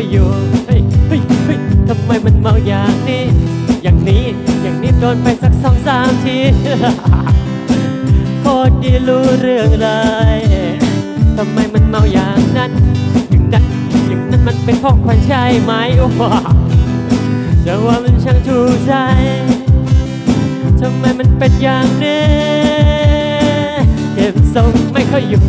อยอยู่เฮ้ยเฮ้ยเฮ้ยทำไมมันเมาอย่างนี้ อย่างนี้อย่างนี้โดนไปสักสองสามทีโคตรดีรู้เรื่องเลยทำไมมันเมาอย่างนั้นอย่างนั้นอย่างนั้นมันเป็นเพราะควันใช่ไหมโอ้โหจะว่ามันช่างถูกใจทำไมมันเป็นอย่างนี้เก็บทรงไม่ค่อยอยู่